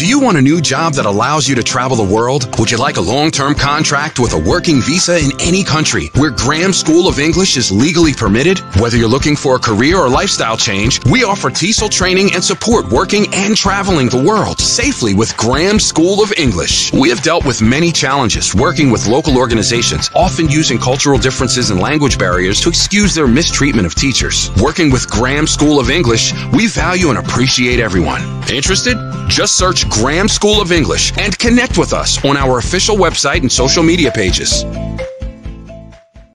Do you want a new job that allows you to travel the world? Would you like a long-term contract with a working visa in any country where Graham School of English is legally permitted? Whether you're looking for a career or lifestyle change, we offer TESOL training and support working and traveling the world safely with Graham School of English. We have dealt with many challenges working with local organizations, often using cultural differences and language barriers to excuse their mistreatment of teachers. Working with Graham School of English, we value and appreciate everyone. Interested? Just search Graham School of English and connect with us on our official website and social media pages.